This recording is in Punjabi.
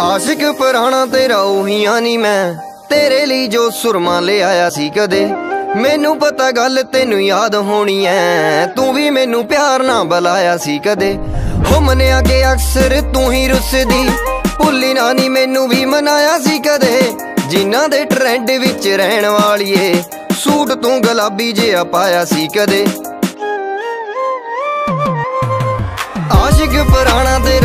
ਆਸ਼ਿਕ ਪੁਰਾਣਾ ਤੇਰਾ ਉਹੀਆਂ ਨਹੀਂ ਮੈਂ। ਤੇਰੇ ਲਈ ਜੋ ਸੁਰਮਾ ਲੈ ਸੀ ਕਦੇ, ਮੈਨੂੰ ਪਤਾ ਗੱਲ ਤੈਨੂੰ ਯਾਦ ਹੋਣੀ ਐ। ਤੂੰ ਵੀ ਮੈਨੂੰ ਪਿਆਰ ਨਾਲ ਬੁਲਾਇਆ ਸੀ ਕਦੇ। ਹੋ ਮੰਨਿਆ ਕਿ ਅਕਸਰ ਤੂੰ ਹੀ ਰੁੱਸਦੀ, ਭੁੱਲੀ ਨਾ ਨੀ ਮੈਨੂੰ ਵੀ ਮਨਾਇਆ ਸੀ ਕਦੇ। ਜਿਨ੍ਹਾਂ ਦੇ ਟ੍ਰੈਂਡ ਵਿੱਚ ਰਹਿਣ ਵਾਲੀਏ, ਸੂਟ ਤੂੰ ਗੁਲਾਬੀ ਜਿਹਾ ਪਾਇਆ ਸੀ ਕਦੇ। ਆਸ਼ਿਕ ਪੁਰਾਣਾ ਤੇ